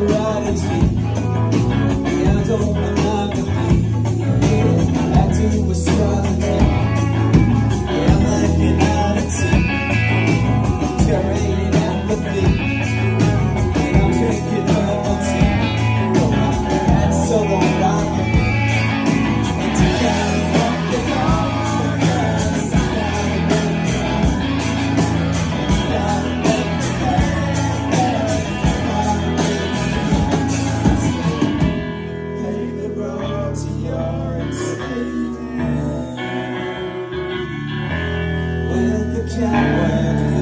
karate I 问